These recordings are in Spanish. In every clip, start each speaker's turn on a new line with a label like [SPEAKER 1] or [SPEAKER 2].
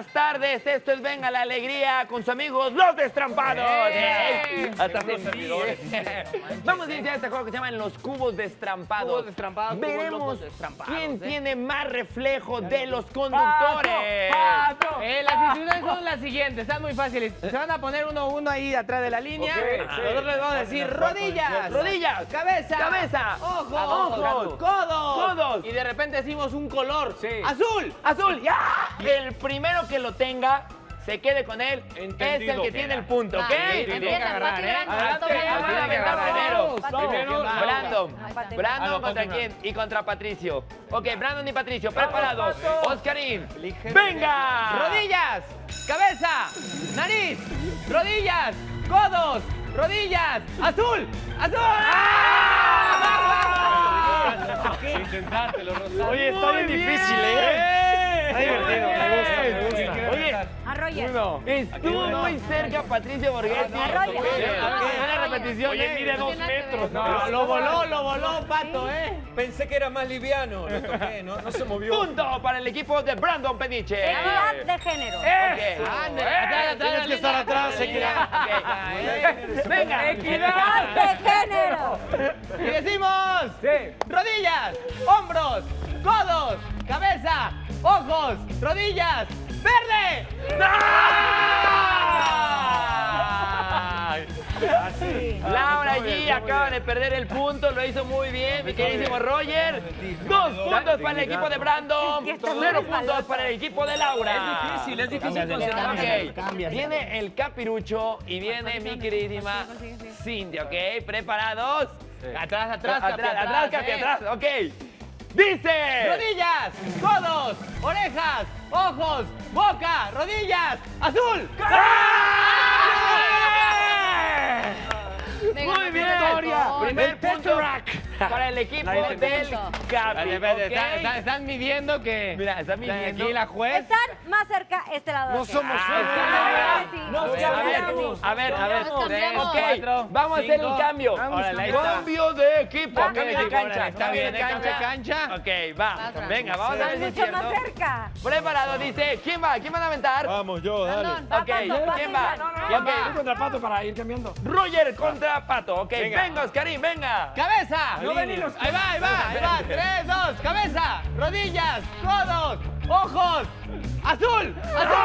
[SPEAKER 1] buenas tardes. Esto es Venga la Alegría con sus amigos Los Destrampados.
[SPEAKER 2] ¡Eh!
[SPEAKER 1] Hasta sentí. ¿eh? Vamos a iniciar este juego que se llama Los Cubos Destrampados.
[SPEAKER 2] Cubos destrampados,
[SPEAKER 1] Veremos
[SPEAKER 2] destrampados,
[SPEAKER 1] quién
[SPEAKER 2] ¿eh?
[SPEAKER 1] tiene más reflejo de los conductores.
[SPEAKER 2] Eh, las instrucciones son las siguientes, están muy fáciles. Se van a poner uno a uno ahí atrás de la línea.
[SPEAKER 1] Ok, sí.
[SPEAKER 2] Nosotros les vamos a decir rodillas,
[SPEAKER 1] Rodillas.
[SPEAKER 2] cabeza,
[SPEAKER 1] Cabeza.
[SPEAKER 2] ojos,
[SPEAKER 1] Ojos.
[SPEAKER 2] codos,
[SPEAKER 1] Codos.
[SPEAKER 2] Y de repente decimos un color. Azul.
[SPEAKER 1] Azul, ya. El primero que lo tenga, se quede con él, es
[SPEAKER 3] Entendido.
[SPEAKER 1] el que tiene el punto, ¿ok?
[SPEAKER 3] Sí,
[SPEAKER 2] Tiene que
[SPEAKER 3] Empieza,
[SPEAKER 2] agarrar,
[SPEAKER 3] Pati
[SPEAKER 2] ¿eh?
[SPEAKER 3] Grande,
[SPEAKER 2] Adelante,
[SPEAKER 3] Pato
[SPEAKER 1] ¿Quién va a
[SPEAKER 3] Grande.
[SPEAKER 1] aventar
[SPEAKER 3] Vamos,
[SPEAKER 1] primero?
[SPEAKER 3] Pato.
[SPEAKER 1] Primero,
[SPEAKER 3] Vamos.
[SPEAKER 1] Brandon. Brandon
[SPEAKER 2] Ah,
[SPEAKER 1] contra quién? Y contra Patricio. Ok, Brandon y Patricio, preparados. Oscarín, venga.
[SPEAKER 2] Rodillas, cabeza, nariz, rodillas, codos, rodillas, azul, azul. ¡Ah!
[SPEAKER 3] Intentártelo, Rosario.
[SPEAKER 4] Oye, está bien difícil, ¿eh? Está divertido, me gusta, me gusta.
[SPEAKER 1] Oye,
[SPEAKER 3] A Roger.
[SPEAKER 1] estuvo muy cerca Patricio Borghetti.
[SPEAKER 3] A Roger.
[SPEAKER 1] Una repetición,
[SPEAKER 4] Oye,
[SPEAKER 1] ¿eh?
[SPEAKER 4] mide dos metros.
[SPEAKER 2] No, lo voló, lo voló, pato, ¿eh?
[SPEAKER 5] Pensé que era más liviano, lo toqué, no, no se movió.
[SPEAKER 1] Punto para el equipo de Brandon Peniche.
[SPEAKER 3] Equidad de género.
[SPEAKER 2] Atrás,
[SPEAKER 4] Tienes que estar atrás, equidad.
[SPEAKER 1] Venga.
[SPEAKER 3] Equidad de género.
[SPEAKER 2] Y decimos, rodillas, hombros, codos, cabeza, ojos, rodillas, verde.
[SPEAKER 1] Laura G acaba de perder el punto, lo hizo muy bien, mi queridísimo Roger. Dos puntos para el equipo de Brandon, cero puntos para el equipo de Laura.
[SPEAKER 5] Es difícil, es difícil concentrarse.
[SPEAKER 1] Viene el capirucho y viene mi queridísima Cintia, ¿ok? ¿Preparados?
[SPEAKER 2] Atrás, atrás,
[SPEAKER 1] atrás, atrás, capi, atrás, ok. Dice...
[SPEAKER 2] Rodillas, codos, orejas, ojos, boca, rodillas, azul.
[SPEAKER 1] Muy bien, Primer punto para el equipo
[SPEAKER 4] Nadie
[SPEAKER 1] del.
[SPEAKER 2] Espérate,
[SPEAKER 1] ¿ok?
[SPEAKER 2] están, están- están midiendo que...
[SPEAKER 1] Mira, están midiendo.
[SPEAKER 2] Aquí la juez...
[SPEAKER 3] Están más cerca este lado.
[SPEAKER 4] No somos
[SPEAKER 1] Ah,
[SPEAKER 3] Sí.
[SPEAKER 1] No,
[SPEAKER 3] Sí.
[SPEAKER 1] a ver, a ver, a ver.
[SPEAKER 3] Nos cambiamos.
[SPEAKER 1] Ok,
[SPEAKER 2] Cuatro,
[SPEAKER 1] vamos a hacer
[SPEAKER 2] cinco.
[SPEAKER 1] un cambio.
[SPEAKER 2] Órale, ahí está.
[SPEAKER 1] Cambio de equipo,
[SPEAKER 3] Cambio
[SPEAKER 1] cambio
[SPEAKER 3] de cancha.
[SPEAKER 1] cancha.
[SPEAKER 2] Está
[SPEAKER 1] Cambio
[SPEAKER 2] bien,
[SPEAKER 1] de
[SPEAKER 2] ¿eh? Cambio de cancha.
[SPEAKER 1] Ok, va.
[SPEAKER 3] Vas.
[SPEAKER 1] Venga, vamos a ver
[SPEAKER 3] Están
[SPEAKER 1] si
[SPEAKER 3] mucho más
[SPEAKER 1] cierto.
[SPEAKER 3] cerca.
[SPEAKER 1] Preparado, dice. ¿Quién va? ¿Quién van a aventar?
[SPEAKER 5] Vamos, yo, dale.
[SPEAKER 3] Brandon, va,
[SPEAKER 1] Ok,
[SPEAKER 3] Pato, Pato
[SPEAKER 1] ¿quién va?
[SPEAKER 3] Fran.
[SPEAKER 1] ¿Quién
[SPEAKER 4] Voy
[SPEAKER 1] va?
[SPEAKER 4] contra Pato para ir cambiando.
[SPEAKER 1] Roger contra Pato. Ok,
[SPEAKER 4] Venga.
[SPEAKER 1] venga, Oscarín, venga.
[SPEAKER 2] ¡Cabeza! Ahí va, ahí va, ahí va. Tres, dos, cabeza, rodillas, codos, ojos, azul, azul,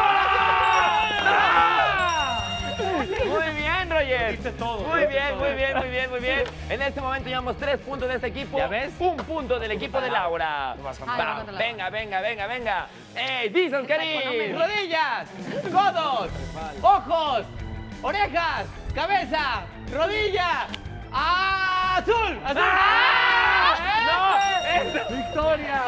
[SPEAKER 2] azul.
[SPEAKER 1] Muy bien, Roger.
[SPEAKER 4] Diste todo.
[SPEAKER 1] Muy bien, muy bien, muy bien, muy bien. En este momento llevamos tres puntos de este equipo.
[SPEAKER 2] ¿Ya ves?
[SPEAKER 1] Un punto del equipo de Laura.
[SPEAKER 3] Ah,
[SPEAKER 1] venga, venga, venga, venga. ¡Ey, dice Oscarín!
[SPEAKER 2] Rodillas, codos, ojos, orejas, cabeza, rodilla, azul, azul.
[SPEAKER 1] ¡No! ¡Es victoria!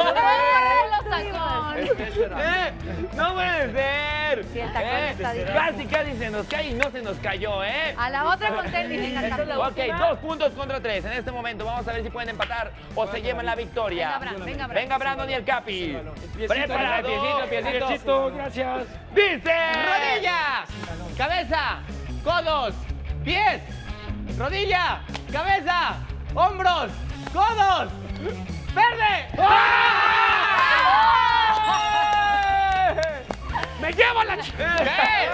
[SPEAKER 1] ¡Eh! ¡No puede ser!
[SPEAKER 3] Sí, el tacón
[SPEAKER 1] Eh,
[SPEAKER 3] está.
[SPEAKER 1] Casi, casi se nos cae y no se nos cayó, ¿eh?
[SPEAKER 3] A la otra venga, Carlos.
[SPEAKER 1] Ok, dos puntos contra tres. En este momento vamos a ver si pueden empatar o se llevan la victoria.
[SPEAKER 3] Venga, Bran, venga,
[SPEAKER 1] Brandon y el Capi. Preparado.
[SPEAKER 2] Piecito, piecito.
[SPEAKER 4] Piecito, gracias.
[SPEAKER 1] Dice.
[SPEAKER 2] Rodillas, cabeza, codos, pies, rodilla, cabeza, hombros, codos, verde.
[SPEAKER 1] ¡Me llevo la
[SPEAKER 2] ¿Qué?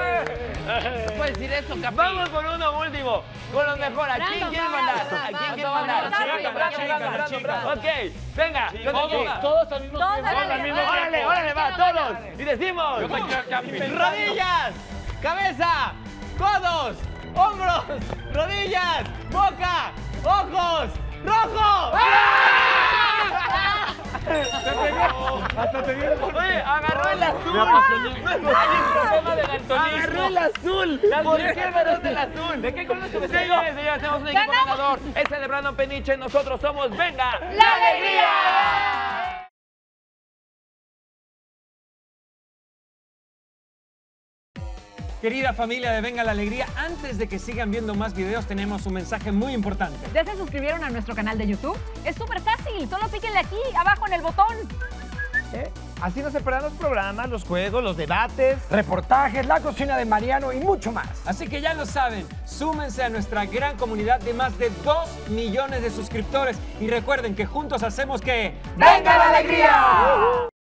[SPEAKER 2] No puedes decir eso, Capi.
[SPEAKER 1] Vamos con uno último, con los mejores. ¿A quién quieres mandar? ¿A quién quieres mandar? Brandon.
[SPEAKER 3] va.
[SPEAKER 1] Ok, venga.
[SPEAKER 2] Todos, al mismo
[SPEAKER 3] Todos
[SPEAKER 2] tiempo.
[SPEAKER 3] al mismo
[SPEAKER 1] Órale, órale, va, todos. Y decimos.
[SPEAKER 2] Rodillas, cabeza, codos, hombros, rodillas, boca, ojos, rojo.
[SPEAKER 4] Hasta te dieron por
[SPEAKER 1] Oye, agarró el azul. Agarró el azul. ¿Por qué agarró el azul? ¿De qué color es Señores, señores, tenemos un equipo ganador. Es el de Brandon Peniche. Nosotros somos Venga.
[SPEAKER 3] ¡La alegría!
[SPEAKER 5] Querida familia de Venga la Alegría, antes de que sigan viendo más videos, tenemos un mensaje muy importante.
[SPEAKER 6] ¿Ya se suscribieron a nuestro canal de YouTube? Es súper fácil, solo píquenle aquí, abajo en el botón.
[SPEAKER 4] ¿Eh? Así no se perderán los programas, los juegos, los debates, reportajes, la cocina de Mariano y mucho más.
[SPEAKER 5] Así que ya lo saben, súmense a nuestra gran comunidad de más de 2 millones de suscriptores y recuerden que juntos hacemos que...
[SPEAKER 4] ¡Venga la alegría!